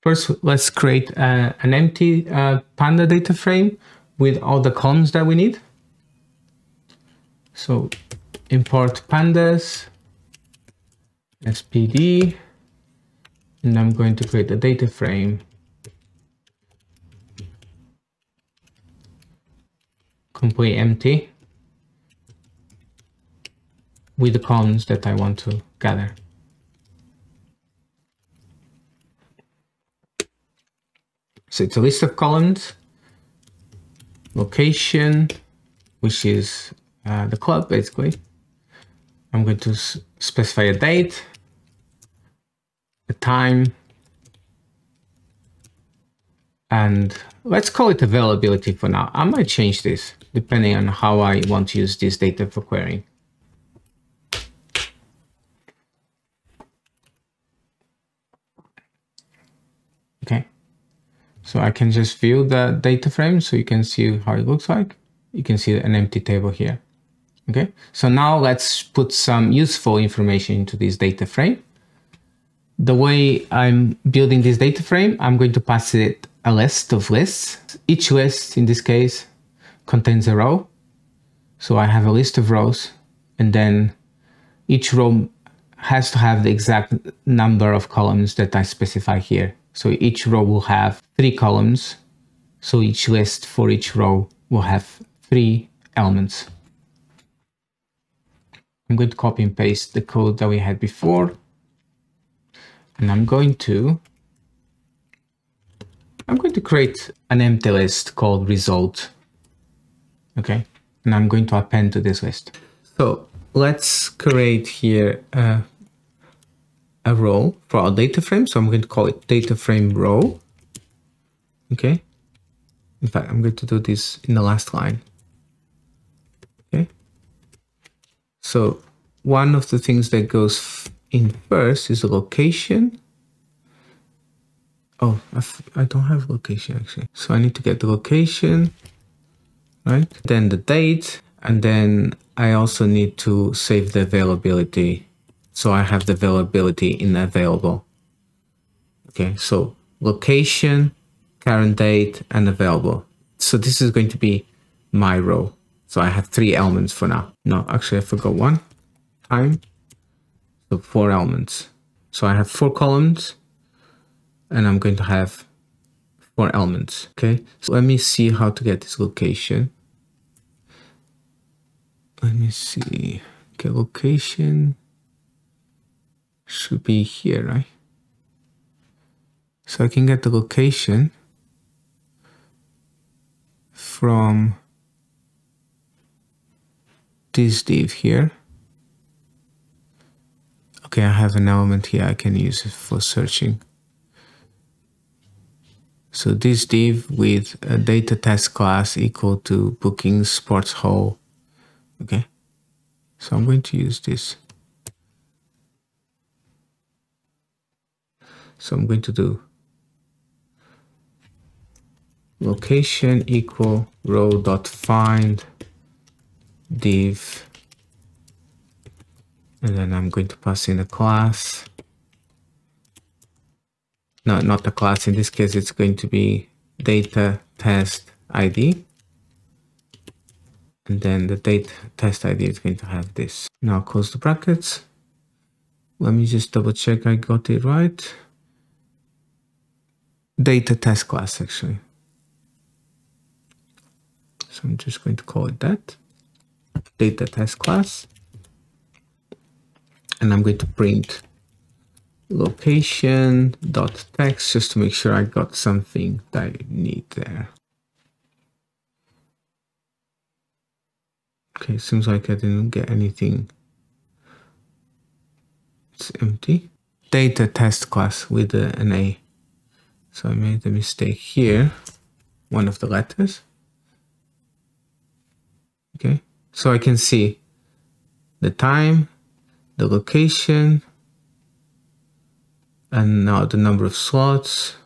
First, let's create uh, an empty uh, Panda data frame with all the columns that we need. So import pandas, as pd, and I'm going to create a data frame. Complete empty with the columns that I want to gather. So it's a list of columns, location, which is uh, the club basically. I'm going to specify a date, a time, and let's call it availability for now. I might change this depending on how I want to use this data for querying. Okay. So I can just view the data frame so you can see how it looks like. You can see an empty table here. Okay, so now let's put some useful information into this data frame. The way I'm building this data frame, I'm going to pass it a list of lists. Each list in this case contains a row. So I have a list of rows and then each row has to have the exact number of columns that I specify here. So each row will have three columns. So each list for each row will have three elements. I'm going to copy and paste the code that we had before. And I'm going to I'm going to create an empty list called result. Okay. And I'm going to append to this list. So let's create here a a row for our data frame. So I'm going to call it data frame row. Okay. In fact, I'm going to do this in the last line. Okay. So one of the things that goes in first is the location. Oh, I don't have location actually. So I need to get the location, right? Then the date, and then I also need to save the availability so I have the availability in available. Okay, so location, current date, and available. So this is going to be my row. So I have three elements for now. No, actually I forgot one. Time. So four elements. So I have four columns and I'm going to have four elements. Okay, so let me see how to get this location. Let me see. Okay, location should be here, right? So I can get the location from this div here. Okay, I have an element here. I can use it for searching. So this div with a data test class equal to booking sports hall. Okay. So I'm going to use this. So I'm going to do location equal row dot find div and then I'm going to pass in a class. No not a class. In this case it's going to be data test ID and then the data test ID is going to have this. Now close the brackets. Let me just double check I got it right data test class actually. So I'm just going to call it that data test class. And I'm going to print location dot text just to make sure I got something that I need there. Okay, seems like I didn't get anything. It's empty. Data test class with an A. So I made a mistake here, one of the letters. Okay, so I can see the time, the location, and now the number of slots.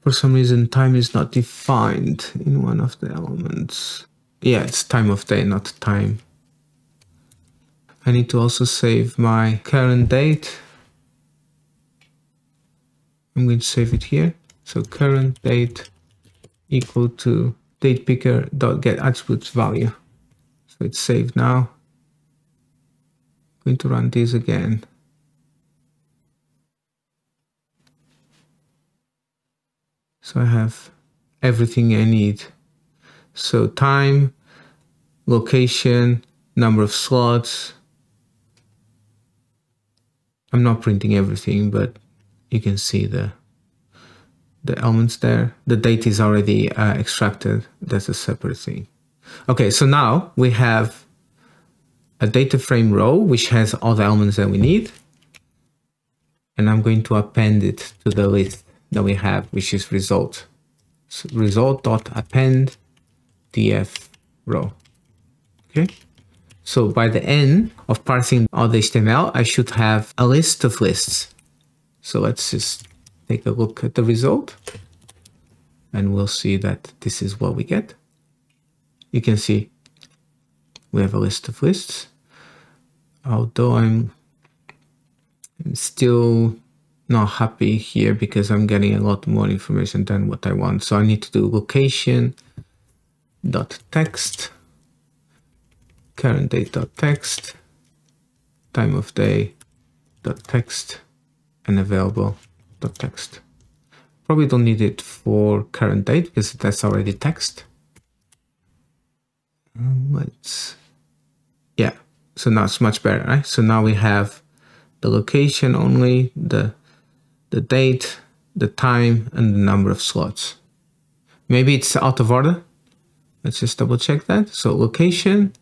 For some reason, time is not defined in one of the elements. Yeah, it's time of day, not time. I need to also save my current date I'm going to save it here. So current date equal to date picker dot get attributes value. So it's saved now. going to run this again. So I have everything I need. So time, location, number of slots. I'm not printing everything, but you can see the the elements there. The date is already uh, extracted. That's a separate thing. Okay, so now we have a data frame row, which has all the elements that we need. And I'm going to append it to the list that we have, which is result. So result.append df row. Okay. So by the end of parsing all the HTML, I should have a list of lists. So let's just take a look at the result and we'll see that this is what we get. You can see we have a list of lists, although I'm still not happy here because I'm getting a lot more information than what I want. So I need to do location dot text, current date dot text, time of day dot text, and available text. Probably don't need it for current date because that's already text. Um, let's, yeah, so now it's much better, right? So now we have the location only, the, the date, the time, and the number of slots. Maybe it's out of order. Let's just double check that. So location,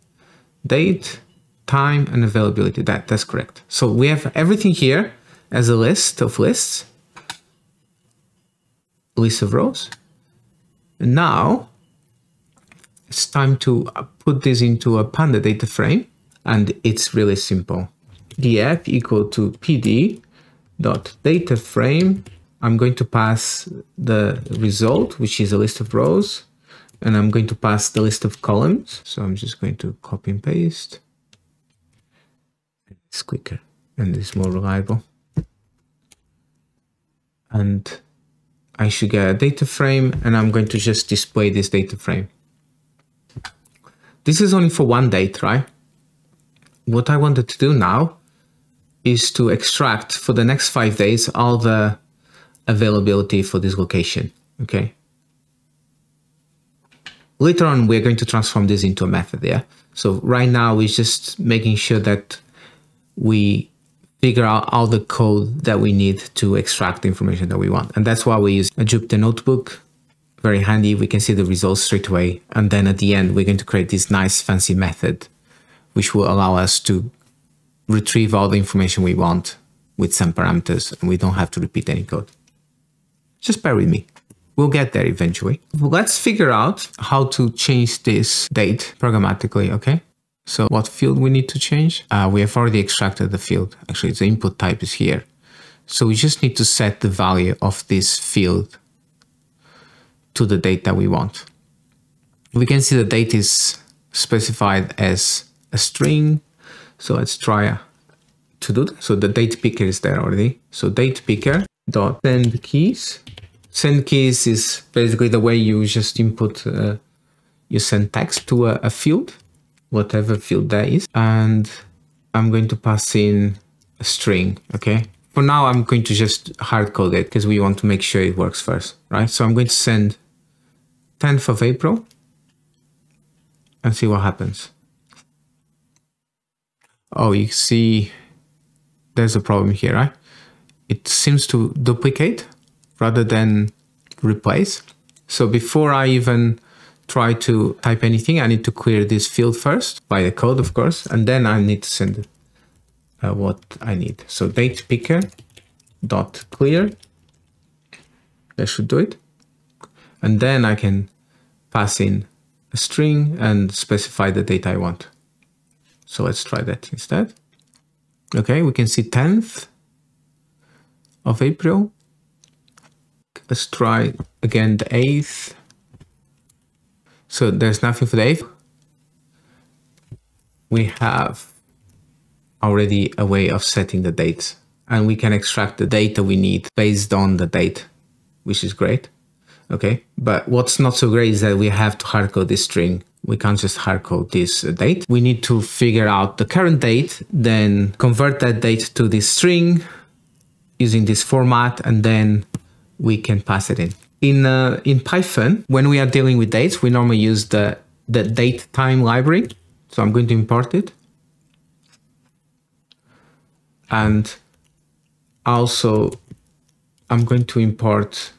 date, time, and availability. That, that's correct. So we have everything here as a list of lists, list of rows. And now it's time to put this into a Panda data frame. And it's really simple. df equal to pd dot data frame. I'm going to pass the result, which is a list of rows, and I'm going to pass the list of columns. So I'm just going to copy and paste. It's quicker and it's more reliable. And I should get a data frame and I'm going to just display this data frame. This is only for one date, right? What I wanted to do now is to extract for the next five days all the availability for this location, okay? Later on, we're going to transform this into a method, yeah? So right now, we're just making sure that we figure out all the code that we need to extract the information that we want. And that's why we use a Jupyter notebook. Very handy. We can see the results straight away. And then at the end, we're going to create this nice fancy method, which will allow us to retrieve all the information we want with some parameters and we don't have to repeat any code. Just bear with me. We'll get there eventually. Let's figure out how to change this date programmatically, okay? So what field we need to change? Uh, we have already extracted the field. Actually, the input type is here. So we just need to set the value of this field to the date that we want. We can see the date is specified as a string. So let's try to do that. So the date picker is there already. So date picker dot send keys. Send keys is basically the way you just input, uh, you send text to a, a field whatever field that is. And I'm going to pass in a string, okay? For now, I'm going to just hard code it because we want to make sure it works first, right? So I'm going to send 10th of April and see what happens. Oh, you see there's a problem here, right? It seems to duplicate rather than replace. So before I even try to type anything, I need to clear this field first by the code, of course, and then I need to send uh, what I need. So date picker dot clear. That should do it. And then I can pass in a string and specify the date I want. So let's try that instead. Okay, we can see 10th of April. Let's try again the 8th so there's nothing for Dave. We have already a way of setting the dates and we can extract the data we need based on the date, which is great. Okay, but what's not so great is that we have to hardcode this string. We can't just hardcode this date. We need to figure out the current date, then convert that date to this string using this format, and then we can pass it in. In uh, in Python, when we are dealing with dates, we normally use the the date time library. So I'm going to import it. And also I'm going to import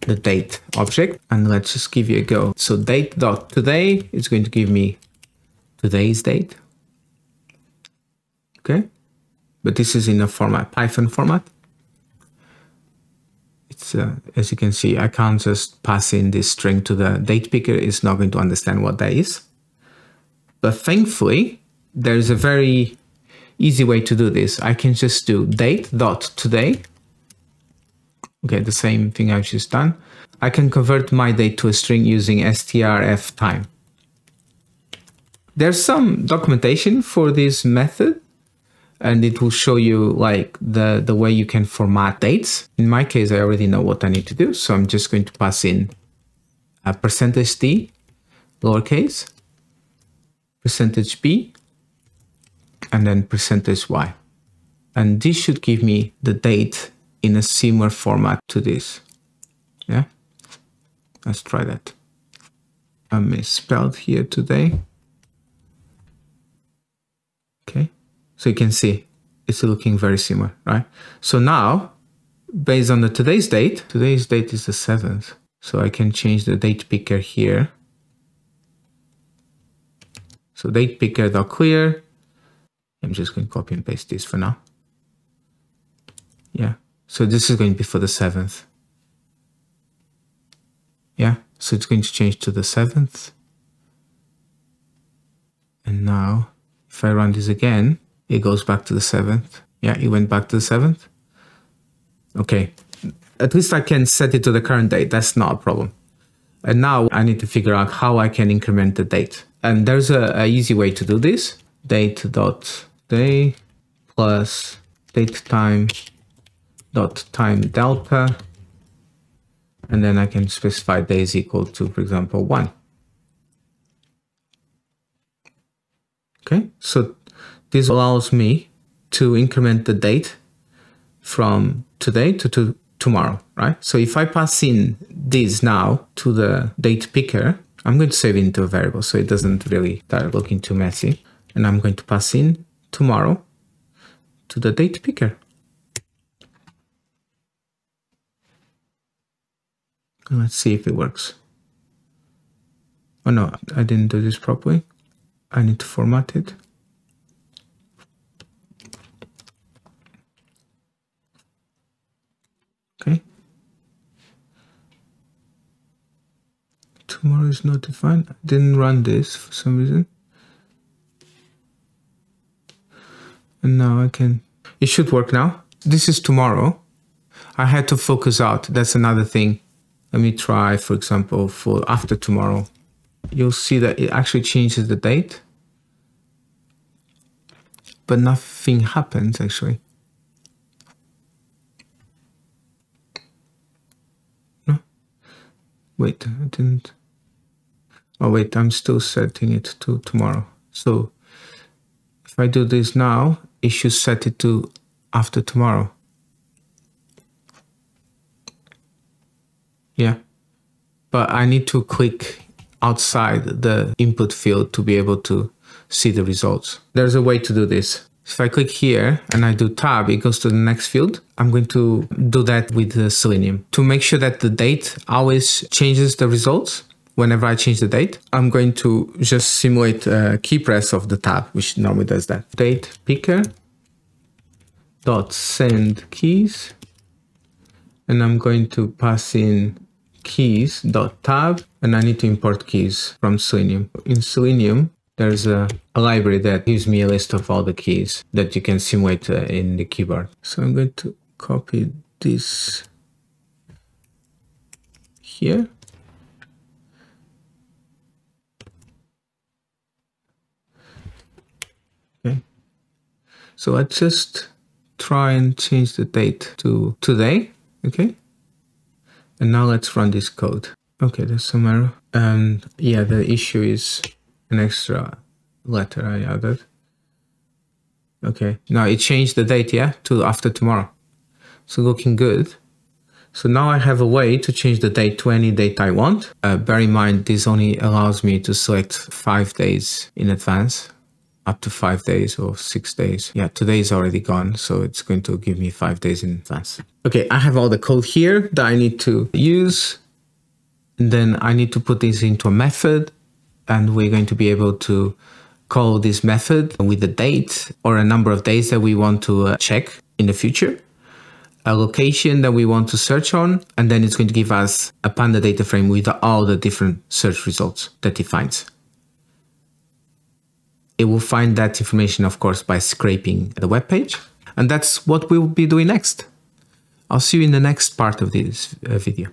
the date object and let's just give you a go. So date dot today is going to give me today's date. Okay. But this is in a format, Python format. It's, uh, as you can see, I can't just pass in this string to the date picker. It's not going to understand what that is. But thankfully, there's a very easy way to do this. I can just do date dot today. Okay, the same thing I've just done. I can convert my date to a string using strf time. There's some documentation for this method and it will show you like the, the way you can format dates. In my case, I already know what I need to do. So I'm just going to pass in a percentage D, lowercase, percentage B, and then percentage y. And this should give me the date in a similar format to this. Yeah, let's try that. I misspelled here today. Okay, so you can see it's looking very similar, right? So now, based on the today's date, today's date is the 7th. So I can change the date picker here. So date picker dot clear I'm just going to copy and paste this for now. Yeah, so this is going to be for the 7th. Yeah, so it's going to change to the 7th. And now, if I run this again, it goes back to the 7th. Yeah, it went back to the 7th. Okay, at least I can set it to the current date. That's not a problem. And now I need to figure out how I can increment the date. And there's a, a easy way to do this. Date dot day plus date time dot time delta and then I can specify days equal to, for example, one. Okay, so this allows me to increment the date from today to, to tomorrow, right? So if I pass in this now to the date picker, I'm going to save it into a variable so it doesn't really start looking too messy. And I'm going to pass in tomorrow to the date picker. Let's see if it works. Oh no, I didn't do this properly. I need to format it. Okay. Tomorrow is not defined. I didn't run this for some reason. And now I can, it should work now. This is tomorrow. I had to focus out. That's another thing. Let me try, for example, for after tomorrow. You'll see that it actually changes the date. But nothing happens actually. No? Wait, I didn't. Oh wait, I'm still setting it to tomorrow. So if I do this now, it should set it to after tomorrow. Yeah, but I need to click outside the input field to be able to see the results. There's a way to do this. If I click here and I do tab, it goes to the next field. I'm going to do that with the Selenium to make sure that the date always changes the results whenever I change the date, I'm going to just simulate a key press of the tab, which normally does that. Date picker dot send keys, and I'm going to pass in keys dot tab, and I need to import keys from Selenium. In Selenium, there's a, a, library that gives me a list of all the keys that you can simulate uh, in the keyboard. So I'm going to copy this here So let's just try and change the date to today. Okay. And now let's run this code. Okay, there's some error. And yeah, the issue is an extra letter I added. Okay, now it changed the date, yeah, to after tomorrow. So looking good. So now I have a way to change the date to any date I want. Uh, bear in mind, this only allows me to select five days in advance, up to five days or six days. Yeah, today is already gone, so it's going to give me five days in advance. Okay, I have all the code here that I need to use. And then I need to put this into a method and we're going to be able to call this method with the date or a number of days that we want to uh, check in the future, a location that we want to search on, and then it's going to give us a Panda data frame with all the different search results that it finds. It will find that information, of course, by scraping the web page. And that's what we'll be doing next. I'll see you in the next part of this uh, video.